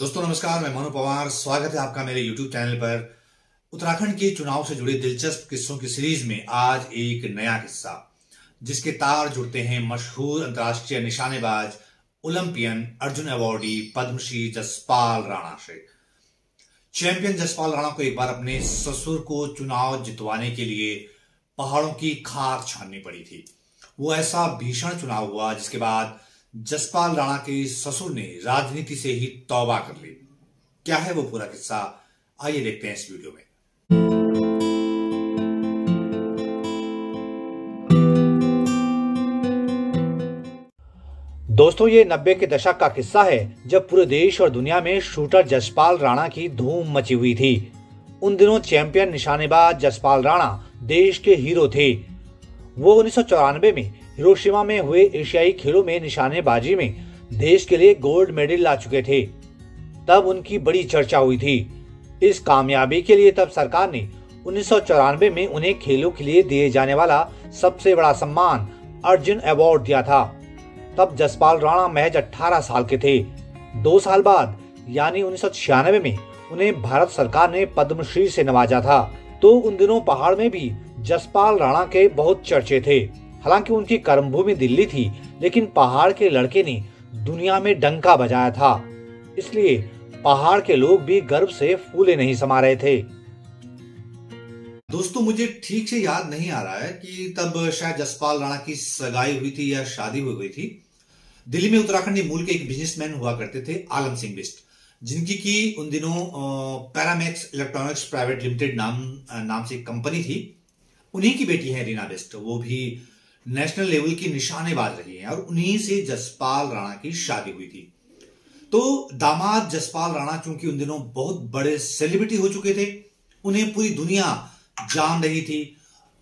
दोस्तों, नमस्कार, मैं मनु पवार। स्वागत है आपका मेरे YouTube चैनल पर। उत्तराखंड के चुनाव से जुड़े दिलचस्प किस्सों की सीरीज़ में आज एक नया किस्सा, जिसके तार जुड़ते हैं मशहूर अंतर्राष्ट्रीय निशानेबाज ओलंपियन अर्जुन अवार्डी पद्मश्री जसपाल राणा से। चैंपियन जसपाल राणा को एक बार अपने ससुर को चुनाव जितवाने के लिए पहाड़ों की खाक छाननी पड़ी थी। वो ऐसा भीषण चुनाव हुआ, जिसके बाद जसपाल राणा के ससुर ने राजनीति से ही तौबा कर ली। क्या है वो पूरा किस्सा? आइए देखते हैं इस वीडियो में। दोस्तों, ये नब्बे के दशक का किस्सा है, जब पूरे देश और दुनिया में शूटर जसपाल राणा की धूम मची हुई थी। उन दिनों चैंपियन निशानेबाज जसपाल राणा देश के हीरो थे। वो उन्नीस सौ चौरानवे में हिरोशिमा में हुए एशियाई खेलों में निशानेबाजी में देश के लिए गोल्ड मेडल ला चुके थे। तब उनकी बड़ी चर्चा हुई थी। इस कामयाबी के लिए तब सरकार ने उन्नीस सौ चौरानवे में उन्हें खेलों के लिए दिए जाने वाला सबसे बड़ा सम्मान अर्जुन अवार्ड दिया था। तब जसपाल राणा महज 18 साल के थे। दो साल बाद, यानी उन्नीस सौ छियानवे में, उन्हें भारत सरकार ने पद्मश्री से नवाजा था। तो उन दिनों पहाड़ में भी जसपाल राणा के बहुत चर्चे थे। हालाँकि उनकी कर्मभूमि दिल्ली थी, लेकिन पहाड़ के लड़के ने दुनिया में डंका बजाया था। इसलिए पहाड़ के लोग भी गर्व से फूले नहीं समा रहे थे। दोस्तों, मुझे ठीक से याद नहीं आ रहा है कि तब शायद जसपाल राणा की सगाई हुई थी या शादी हो गई थी। दिल्ली में उत्तराखंडी मूल के एक बिजनेसमैन हुआ करते थे, आलम सिंह बिस्ट जिनकी की उन दिनों पैरामैक्स इलेक्ट्रॉनिक्स प्राइवेट लिमिटेड नाम नाम से कंपनी थी। उन्हीं की बेटी है रीना बिस्ट वो भी नेशनल लेवल की निशानेबाज रही हैं और उन्हीं से जसपाल राणा की शादी हुई थी। तो दामाद जसपाल राणा चूँकि उन दिनों बहुत बड़े सेलिब्रिटी हो चुके थे, उन्हें पूरी दुनिया जान रही थी।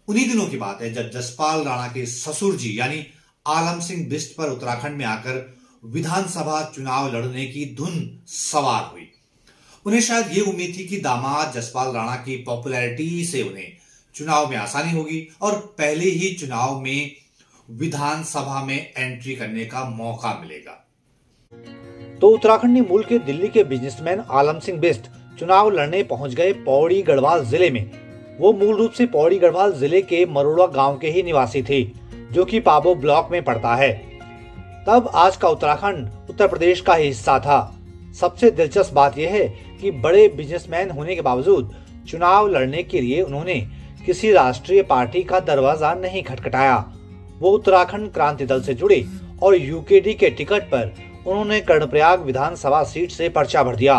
उन्हीं दिनों की बात है जब जसपाल राणा के ससुर जी, यानी आलम सिंह बिस्ट पर उत्तराखंड में आकर विधानसभा चुनाव लड़ने की धुन सवार हुई। उन्हें शायद ये उम्मीद थी कि दामाद जसपाल राणा की पॉपुलैरिटी से उन्हें चुनाव में आसानी होगी और पहले ही चुनाव में विधानसभा में एंट्री करने का मौका मिलेगा। तो उत्तराखंडी मूल के दिल्ली के बिजनेसमैन आलम सिंह बिस्ट चुनाव लड़ने पहुँच गए पौड़ी गढ़वाल ज़िले में। वो मूल रूप से पौड़ी गढ़वाल ज़िले के मरोड़ा गाँव के ही निवासी थे, जो कि पाबो ब्लॉक में पड़ता है। तब आज का उत्तराखंड उत्तर प्रदेश का ही हिस्सा था। सबसे दिलचस्प बात यह है कि बड़े बिजनेसमैन होने के बावजूद चुनाव लड़ने के लिए उन्होंने किसी राष्ट्रीय पार्टी का दरवाज़ा नहीं खटखटाया। वो उत्तराखंड क्रांति दल से जुड़े और यूकेडी के टिकट पर उन्होंने कर्णप्रयाग विधानसभा सीट से पर्चा भर दिया।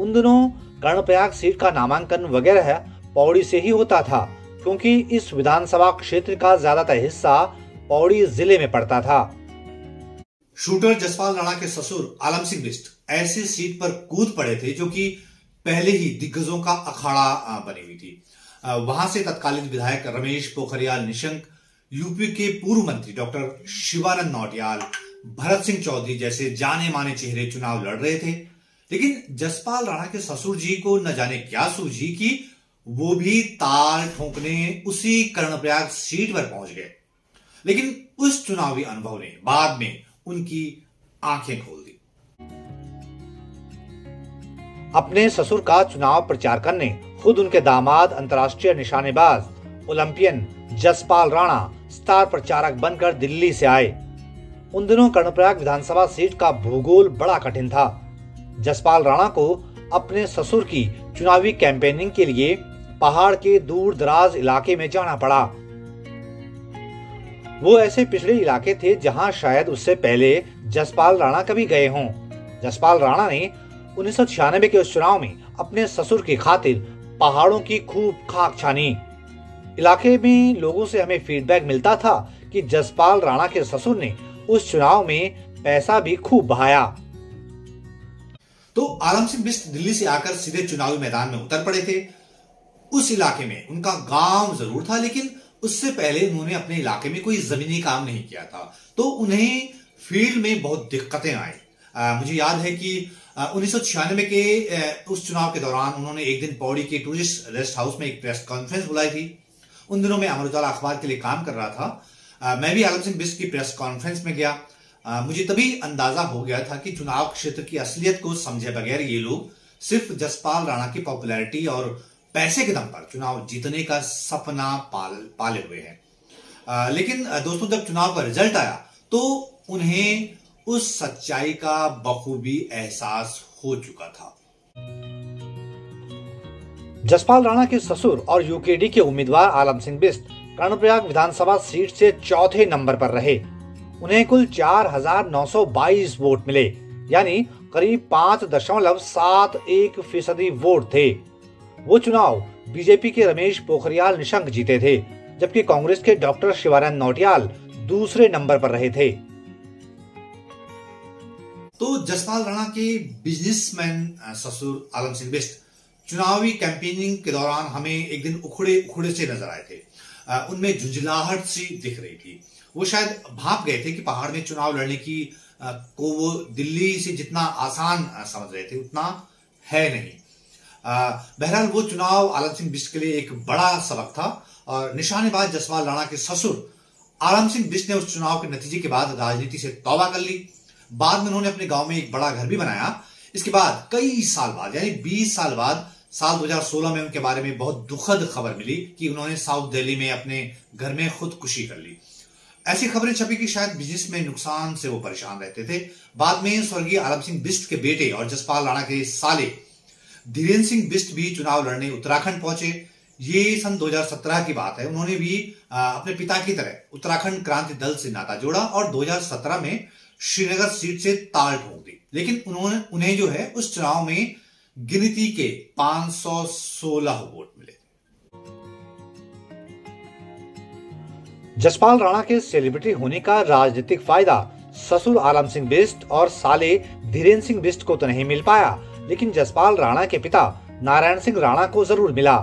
उन दिनों कर्णप्रयाग सीट का नामांकन वगैरह पौड़ी से ही होता था, क्योंकि इस विधानसभा क्षेत्र का ज़्यादातर हिस्सा पौड़ी ज़िले में पड़ता था। शूटर जसपाल राणा के ससुर आलम सिंह बिस्ट ऐसी सीट पर कूद पड़े थे जो कि पहले ही दिग्गजों का अखाड़ा बनी हुई थी। वहाँ से तत्कालीन विधायक रमेश पोखरियाल निशंक, यूपी के पूर्व मंत्री डॉक्टर शिवानंद नौटियाल, भरत सिंह चौधरी जैसे जाने माने चेहरे चुनाव लड़ रहे थे। लेकिन जसपाल राणा के ससुर जी को न जाने क्या सूझी कि, वो भी ताल ठोंकने उसी कर्णप्रयाग सीट पर पहुँच गए। लेकिन उस चुनावी अनुभव ने बाद में उनकी आँखें खोल दी। अपने ससुर का चुनाव प्रचार करने खुद उनके दामाद अंतर्राष्ट्रीय निशानेबाज, ओलंपियन जसपाल राणा, स्टार प्रचारक बनकर दिल्ली से आए। उन दिनों कर्णप्रयाग विधानसभा सीट का भूगोल बड़ा कठिन था। जसपाल राणा को अपने ससुर की चुनावी कैंपेनिंग के लिए पहाड़ के दूर दराज इलाके में जाना पड़ा। वो ऐसे पिछड़े इलाके थे जहाँ शायद उससे पहले जसपाल राणा कभी गए हों। जसपाल राणा ने उन्नीस सौ छियानबे के उस चुनाव में अपने ससुर की खातिर पहाड़ों की खूब खाक छानी इलाके में लोगों से हमें फीडबैक मिलता था कि जसपाल राणा के ससुर ने उस चुनाव में पैसा भी खूब बहाया। तो आलम सिंह बिस्ट दिल्ली से आकर सीधे चुनावी मैदान में उतर पड़े थे। उस इलाके में उनका गाँव ज़रूर था, लेकिन उससे पहले उन्होंने अपने इलाके में कोई जमीनी काम नहीं किया था। तो उन्हें फ़ील्ड में बहुत दिक्कतें आई। मुझे याद है कि उन्नीस सौ छियानवे के उस चुनाव के दौरान उन्होंने एक दिन पौड़ी के टूरिस्ट रेस्ट हाउस में एक प्रेस कॉन्फ्रेंस बुलाई थी। उन दिनों में अमर उजाला अखबार के लिए काम कर रहा था। मैं भी आलम सिंह बिस्ट की प्रेस कॉन्फ्रेंस में गया। मुझे तभी अंदाज़ा हो गया था कि चुनाव क्षेत्र की असलियत को समझे बगैर ये लोग सिर्फ़ जसपाल राणा की पॉपुलैरिटी और पैसे के दम पर चुनाव जीतने का सपना पाल, पाले हुए हैं। लेकिन दोस्तों, जब चुनाव का रिज़ल्ट आया तो उन्हें उस सच्चाई का बखूबी एहसास हो चुका था। जसपाल राणा के ससुर और यूकेडी के उम्मीदवार आलम सिंह बिस्त कर्णप्रयाग विधानसभा सीट से चौथे नंबर पर रहे। उन्हें कुल 4,922 वोट मिले यानी करीब पाँच दशमलव सात एक फ़ीसदी वोट थे। वो चुनाव बीजेपी के रमेश पोखरियाल निशंक जीते थे जबकि कांग्रेस के डॉक्टर शिवानंद नौटियाल दूसरे नंबर पर रहे थे। तो जसपाल राणा के बिजनेसमैन ससुर आलम सिंह बिस्ट चुनावी कैंपेनिंग के दौरान हमें एक दिन उखड़े उखड़े से नज़र आए थे। उनमें झुंझलाहट सी दिख रही थी। वो शायद भाप गए थे कि पहाड़ में चुनाव लड़ने की को वो दिल्ली से जितना आसान समझ रहे थे, उतना है नहीं। बहरहाल वो चुनाव आलम सिंह बिस्ट के लिए एक बड़ा सबक था और निशानेबाज जसवाल राणा के ससुर आलम सिंह बिस्ट ने उस चुनाव के नतीजे के बाद राजनीति से तौबा कर ली। बाद में उन्होंने अपने गाँव में एक बड़ा घर भी बनाया। इसके बाद कई साल बाद, यानी 20 साल बाद, साल 2016 में उनके बारे में बहुत दुखद खबर मिली कि उन्होंने साउथ दिल्ली में अपने घर में खुदकुशी कर ली। ऐसी खबरें छपी कि शायद बिज़नेस में नुकसान से वो परेशान रहते थे। बाद में स्वर्गीय आलम सिंह बिस्ट के बेटे और जसपाल राणा के साले धीरेन्द्र सिंह बिस्ट भी चुनाव लड़ने उत्तराखंड पहुँचे। ये सन 2017 की बात है। उन्होंने भी अपने पिता की तरह उत्तराखंड क्रांति दल से नाता जोड़ा और 2017 में श्रीनगर सीट से ताल ठोक दी। लेकिन उन्होंने, उन्हें जो है, उस चुनाव में गिनती के 516 वोट मिले जसपाल राणा के सेलिब्रिटी होने का राजनीतिक फ़ायदा ससुर आलम सिंह बिस्ट और साले धीरेन्द्र सिंह बिस्ट को तो नहीं मिल पाया, लेकिन जसपाल राणा के पिता नारायण सिंह राणा को ज़रूर मिला।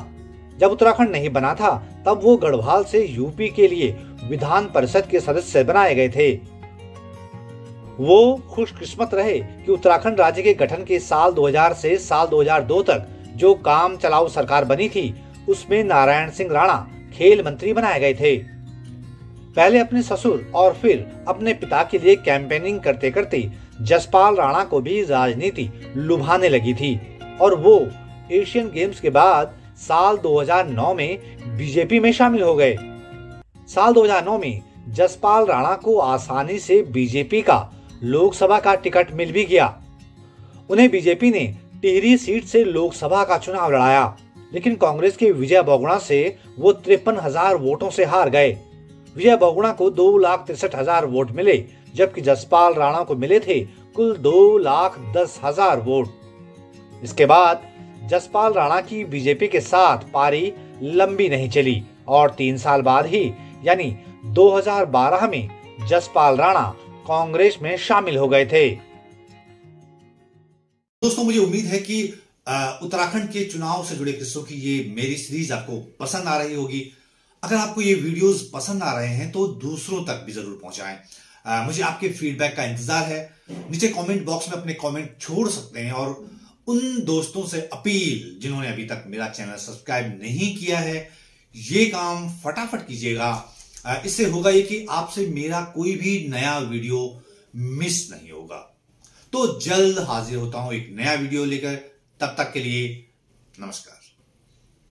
जब उत्तराखंड नहीं बना था, तब वो गढ़वाल से यूपी के लिए विधान परिषद के सदस्य बनाए गए थे। वो खुशकिस्मत रहे कि उत्तराखंड राज्य के गठन के साल 2000 से साल 2002 तक जो काम चलाऊ सरकार बनी थी, उसमें नारायण सिंह राणा खेल मंत्री बनाए गए थे। पहले अपने ससुर और फिर अपने पिता के लिए कैंपेनिंग करते करते जसपाल राणा को भी राजनीति लुभाने लगी थी और वो एशियन गेम्स के बाद साल 2009 में बीजेपी में शामिल हो गए। साल 2009 में जसपाल राणा को आसानी से बीजेपी का लोकसभा का टिकट मिल भी गया। उन्हें बीजेपी ने टिहरी सीट से लोकसभा का चुनाव लड़ाया, लेकिन कांग्रेस के विजय बोगुणा से वो तिरपन हज़ार वोटों से हार गए। विजय बोगुणा को दो लाख तिरसठ हज़ार वोट मिले, जबकि जसपाल राणा को मिले थे कुल दो लाख दस हज़ार वोट। इसके बाद जसपाल राणा की बीजेपी के साथ पारी लंबी नहीं चली और तीन साल बाद ही, यानी 2012 में जसपाल राणा कांग्रेस में शामिल हो गए थे। दोस्तों, मुझे उम्मीद है कि उत्तराखंड के चुनाव से जुड़े किस्सों की ये मेरी सीरीज़ आपको पसंद आ रही होगी। अगर आपको ये वीडियोस पसंद आ रहे हैं तो दूसरों तक भी ज़रूर पहुंचाएँ। मुझे आपके फीडबैक का इंतज़ार है। नीचे कमेंट बॉक्स में अपने कमेंट छोड़ सकते हैं और उन दोस्तों से अपील, जिन्होंने अभी तक मेरा चैनल सब्सक्राइब नहीं किया है, ये काम फटाफट कीजिएगा। इससे होगा ये कि आपसे मेरा कोई भी नया वीडियो मिस नहीं होगा। तो जल्द हाजिर होता हूँ एक नया वीडियो लेकर। तब तक के लिए नमस्कार।